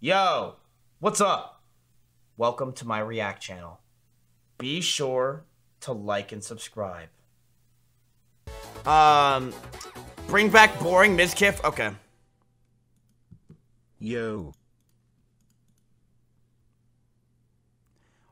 Yo, what's up? Welcome to my React channel. Be sure to like and subscribe. Um, bring back boring Mizkif. Okay. Yo.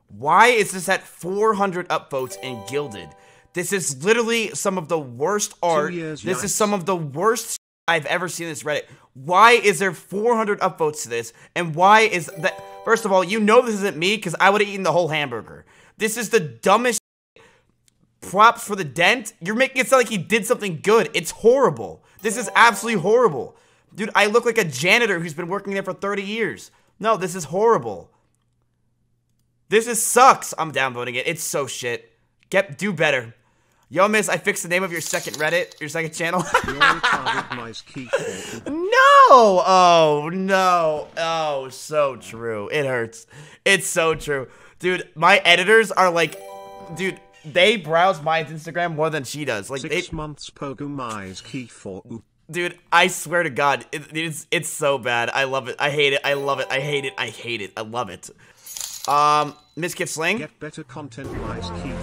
Why is this at 400 upvotes and gilded? This is literally some of the worst art. this is some of the worst I've ever seen this Reddit. Why is there 400 upvotes to this? And why is that? First of all, you know this isn't me because I would have eaten the whole hamburger. This is the dumbest props for the dent. You're making it sound like he did something good. It's horrible. This is absolutely horrible. Dude, I look like a janitor who's been working there for 30 years. No, this is horrible. This is sucks. I'm downvoting it. It's so shit. Get do better. Yo, miss, I fixed the name of your second Reddit, your second channel. Your retarded mice no! Oh, no. Oh, so true. It hurts. It's so true. Dude, my editors are like, dude, they browse my Instagram more than she does. Like, six they, months pogo mice key for dude, I swear to God, it, it's it's so bad. I love it. I hate it. I love it. I hate it. I hate it. I love it. Um, Miss Kip Sling. Get better content mice key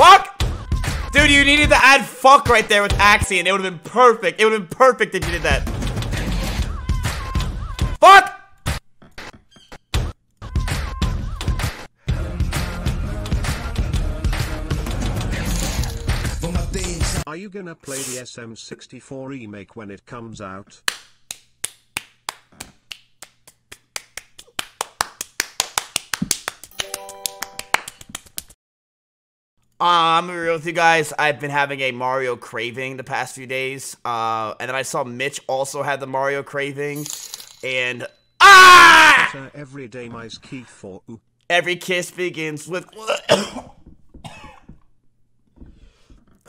Fuck! Dude, you needed to add fuck right there with Axion. It would have been perfect. It would have been perfect if you did that. Fuck! You gonna play the SM64 remake when it comes out? Uh, I'm gonna be real with you guys. I've been having a Mario craving the past few days. Uh, and then I saw Mitch also had the Mario craving. And ah! Everyday mice key for. Every kiss begins with.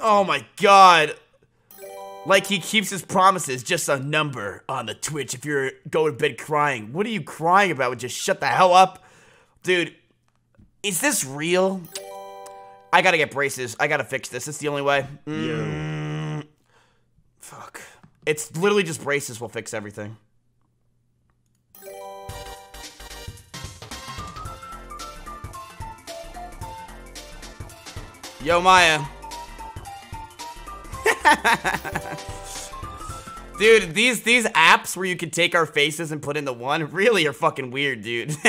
oh my god. Like he keeps his promises, just a number on the Twitch if you're going to bed crying. What are you crying about? Just shut the hell up. Dude, is this real? I gotta get braces. I gotta fix this. It's the only way. Mm, fuck. It's literally just braces will fix everything. Yo, Maya. dude, these these apps where you can take our faces and put in the one really are fucking weird, dude.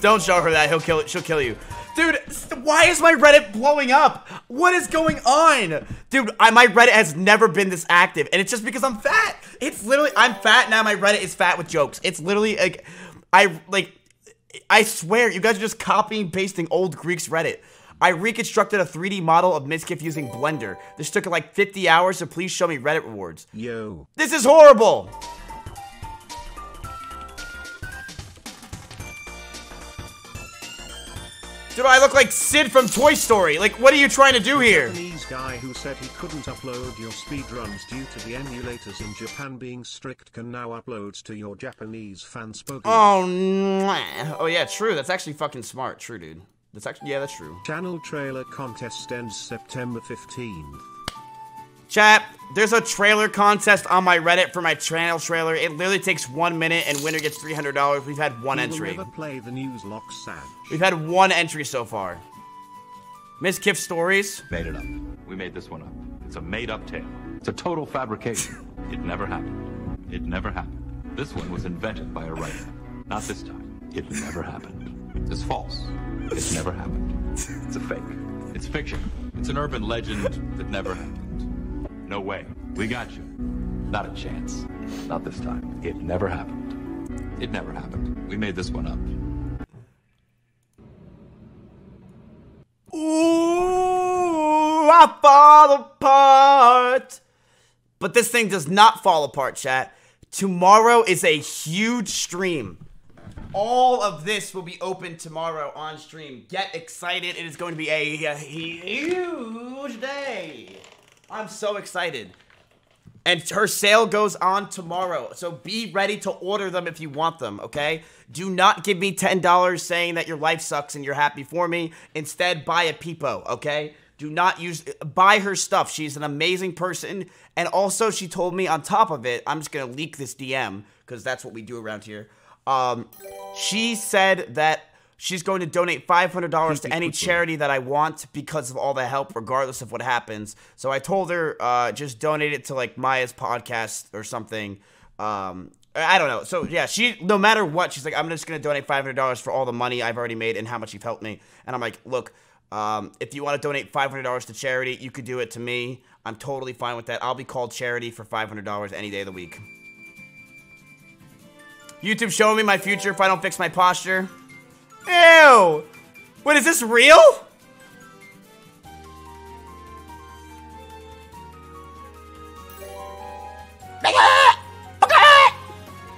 Don't show her that. He'll kill it. She'll kill you. Dude, why is my Reddit blowing up? What is going on? Dude, I, my Reddit has never been this active, and it's just because I'm fat. It's literally, I'm fat now. My Reddit is fat with jokes. It's literally like, I like, I swear, you guys are just copying pasting old Greeks Reddit. I reconstructed a 3D model of Mizkif using Blender. This took like 50 hours, so please show me Reddit rewards. Yo. This is horrible! Dude, I look like Sid from Toy Story. Like, what are you trying to do here? Japanese guy who said he couldn't upload your speedruns due to the emulators in Japan being strict can now upload to your Japanese fan spoken. Oh, oh yeah, true. That's actually fucking smart. True, dude. That's actually, yeah, that's true. Channel trailer contest ends September 15th. Chat, there's a trailer contest on my Reddit for my channel trailer. It literally takes one minute and winner gets $300. We've had one We will entry. never play the news lock Sag. We've had one entry so far. Miss Kiff Stories. Made it up. We made this one up. It's a made up tale. It's a total fabrication. it never happened. It never happened. This one was invented by a writer. Not this time. It never happened. It's false. It never happened. It's a fake. It's fiction. It's an urban legend that never happened. No way. We got you. Not a chance. Not this time. It never happened. It never happened. We made this one up. Ooh, I fall apart. But this thing does not fall apart, chat. Tomorrow is a huge stream. All of this will be open tomorrow on stream. Get excited. It is going to be a, a huge day. I'm so excited. And her sale goes on tomorrow. So be ready to order them if you want them, okay? Do not give me $10 saying that your life sucks and you're happy for me. Instead, buy a Peepo, okay? Do not use buy her stuff. She's an amazing person. And also she told me on top of it, I'm just gonna leak this DM, because that's what we do around here. Um, she said that she's going to donate $500 to any charity that I want because of all the help, regardless of what happens. So I told her, uh, just donate it to like Maya's podcast or something. Um, I don't know. So yeah, she no matter what, she's like, I'm just gonna donate five hundred dollars for all the money I've already made and how much you've helped me. And I'm like, look, um, if you want to donate five hundred dollars to charity, you could do it to me. I'm totally fine with that. I'll be called charity for five hundred dollars any day of the week. YouTube showing me my future if I don't fix my posture. Ew! Wait, is this real?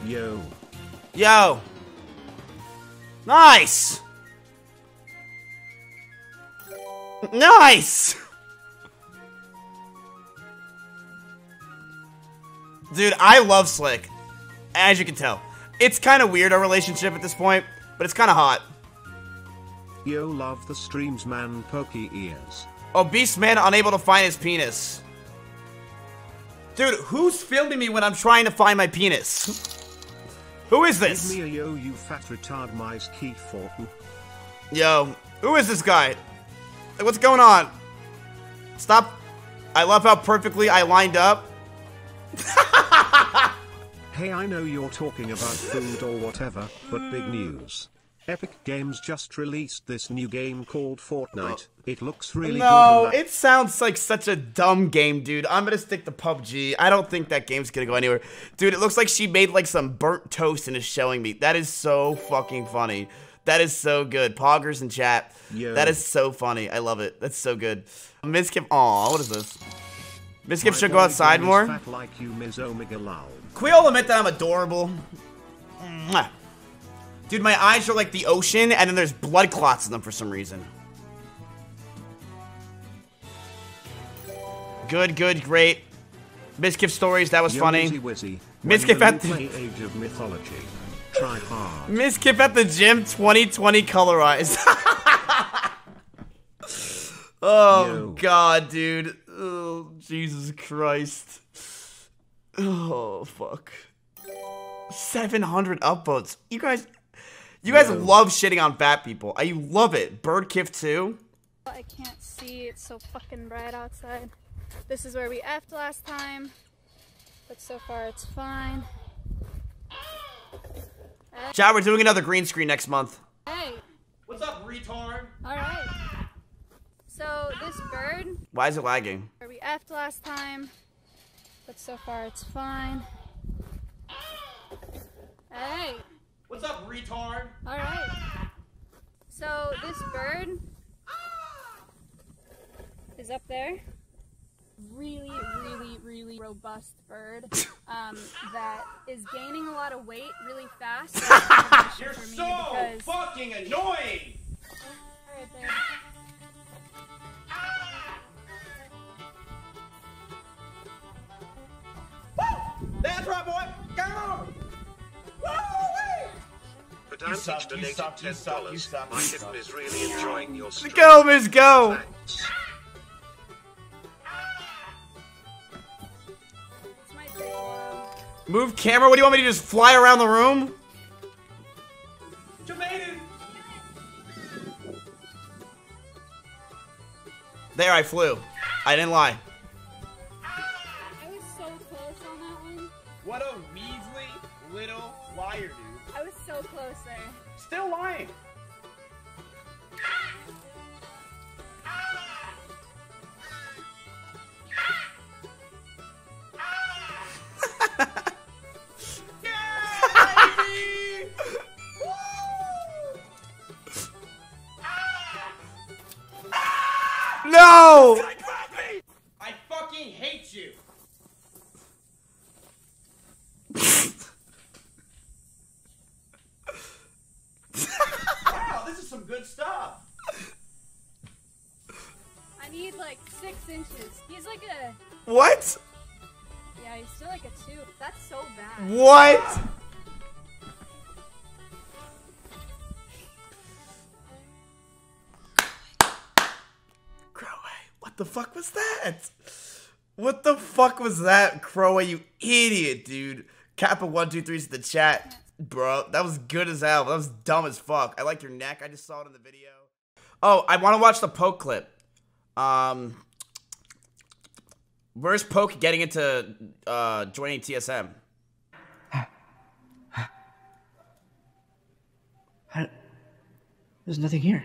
Yo. Yo. Nice. Nice. Dude, I love Slick. As you can tell. It's kind of weird, our relationship at this point, but it's kind of hot. Yo love the streams man pokey ears. Obese man unable to find his penis. Dude, who's filming me when I'm trying to find my penis? Who is Give this? me a yo you fat retard mice key for Yo, who is this guy? Like, What's going on? Stop. I love how perfectly I lined up. Hey I know you're talking about food or whatever, but big news. Epic Games just released this new game called Fortnite. It looks really No, good. and I- it sounds like such a dumb game, dude. I'm gonna stick to PUBG. I don't think that game's gonna go anywhere. Dude, it looks like she made like some burnt toast and is showing me. That is so fucking funny. That is so good. Poggers in chat. Yo. That is so funny. I love it. That's so good. Miskip. Aw, what is this? Miskip should go outside more. Like you Ms. Omega. Can we all admit that I'm adorable? Mwah. Dude, my eyes are like the ocean, and then there's blood clots in them for some reason. Good, good, great. Miskip stories, that was Yo, funny. Wizzy Wizzy. Miss When will Kefat- you play Age of Mythology. Try hard. Miskip at the gym 2020 colorized. oh, Yo. God, dude. Oh, Jesus Christ. Oh, fuck. 700 upvotes. You guys, you guys Yo. love shitting on fat people. I love it. Bird Birdkiff too. I can't see, it's so fucking bright outside. This is where we effed last time, but so far it's fine. Chat, we're doing another green screen next month. Hey, What's up, retard? alright. So this bird, Why is it lagging? where we effed last time, but so far it's fine. Hey, What's up, retard? alright. So this bird is up there. Really, really, really robust bird um, that is gaining a lot of weight really fast. You're so issue for me because- fucking annoying! Alright, That's right, boy. Go! Pedantic suck, you donated suck, you suck, you $10. suck, My you kitten suck. is really enjoying your stream. Go, Miss, go! Thanks. This might take a while. Move camera. What do you want me to just fly around the room? There, I flew. I didn't lie. What? Crowe, what the fuck was that? What the fuck was that, Crowe? You idiot, dude. Kappa one two the chat, bro. That was good as hell. That was dumb as fuck. I like your neck. I just saw it in the video. Oh, I want to watch the poke clip. Um, where's Poke getting into uh joining TSM? There's nothing here.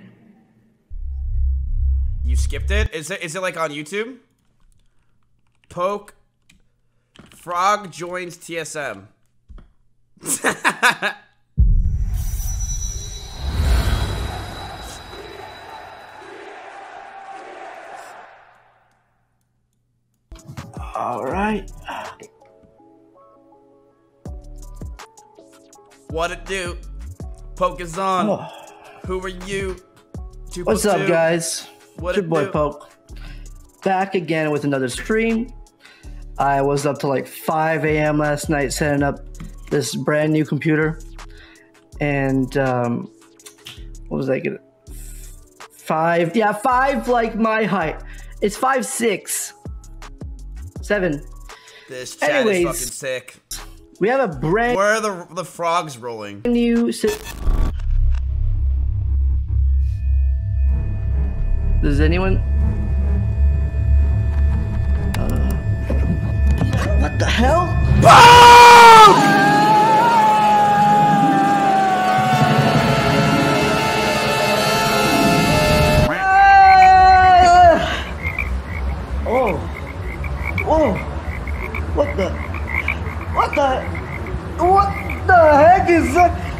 You skipped it? Is it is it like on YouTube? Poke Frog joins TSM. All right. what it do? Poke is on. Oh. Who are you? Two What's up, two. guys? What your boy do? Poke. Back again with another stream. I was up to like 5 a.m. last night setting up this brand new computer. And um, what was I gonna? Five, yeah, five like my height. It's five six, seven. This chat Anyways. is fucking sick. We have a brand Where are the the frogs rolling? new. Does anyone? Uh, what the hell? Oh! Whoa! What the? What the? What the heck is that?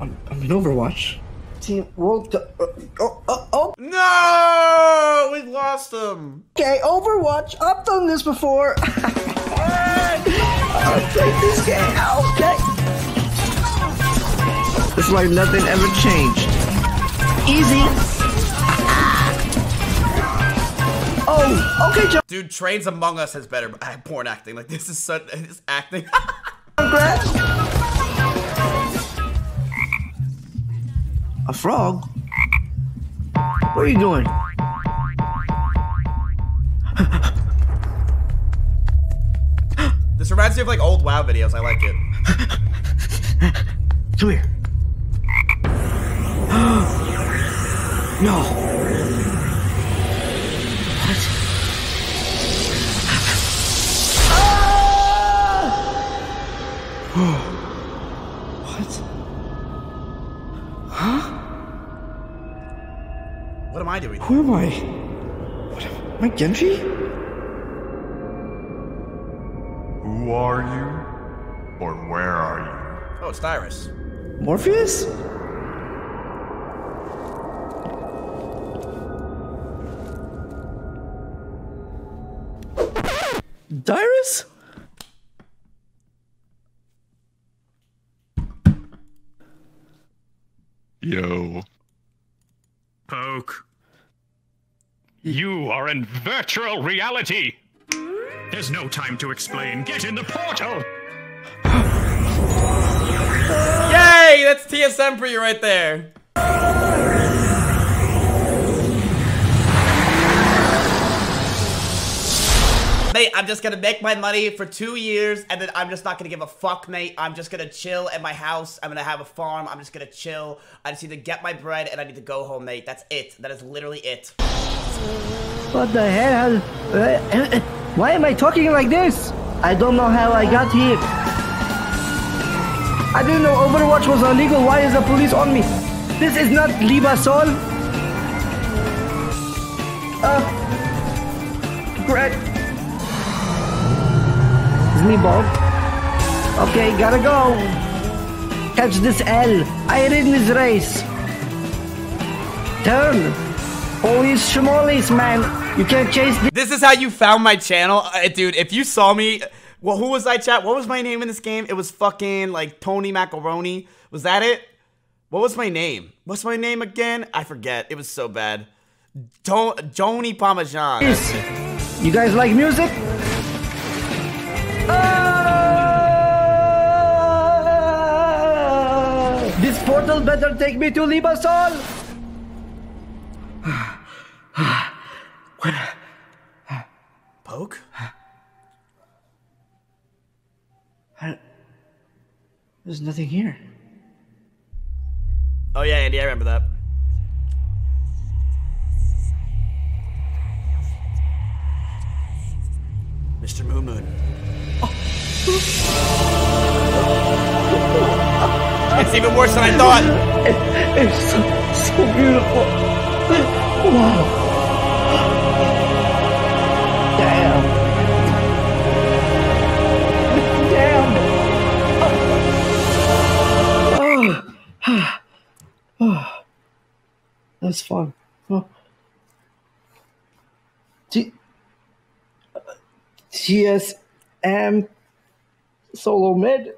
I'm, I'm in Overwatch. Team World Cup. uh, Oh, oh, oh, No, we lost them. okay, Overwatch. I've done this before. I'll take this game. Okay. It's like nothing ever changed. Easy. Oh, okay, John. Dude, Trains Among Us has better porn acting. Like this is such this acting. Congrats. A frog? What are you doing? this reminds me of like old WoW videos. I like it. Come here. No. What? what? What am I doing? Who am I? What am I Genji? Who are you? Or where are you? Oh, it's Dyrus. Morpheus? Yo. Poke. You are in virtual reality. There's no time to explain. Get in the portal. Yay! That's TSM for you right there. Mate, I'm just gonna make my money for two years and then I'm just not gonna give a fuck, mate. I'm just gonna chill at my house. I'm gonna have a farm. I'm just gonna chill. I just need to get my bread and I need to go home, mate. That's it. That is literally it. What the hell? Uh, Why am I talking like this? I don't know how I got here. I didn't know Overwatch was illegal. Why is the police on me? This is not Limassol. Uh, Greg. It's me, Bob. Okay, gotta go. Catch this L. I ridden this race. Turn. Holy schmolis, man. You can't chase the This is how you found my channel, uh, dude. If you saw me Well, who was I, chat? What was my name in this game? It was fucking like Tony Macaroni. Was that it? What was my name? What's my name again? I forget. It was so bad. Don't Joni Parmesan. You guys like music? Better take me to Limassol. Poke? There's nothing here. Oh yeah, Andy, I remember that. Mr. Moo Moon. Oh. It's even worse than I thought. It's so, so beautiful. Wow. Damn. Damn. Oh. Oh. That's fun. Oh. T- TSM Solo Mid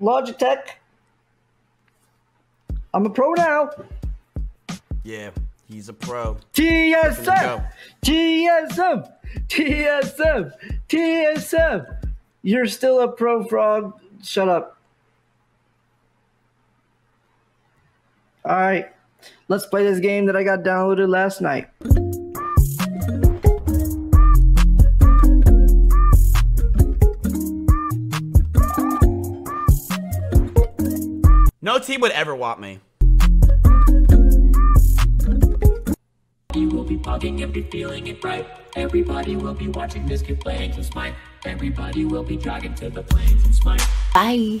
Logitech. I'm a pro now. Yeah, he's a pro. TSM. TSM, TSM, TSM. You're still a pro frog. Shut up. All right, let's play this game that I got downloaded last night. No team would ever want me. You will be bugging and be feeling it right. Everybody will be watching this kid playing some smite. Everybody will be jogging to the planes and smite. Bye.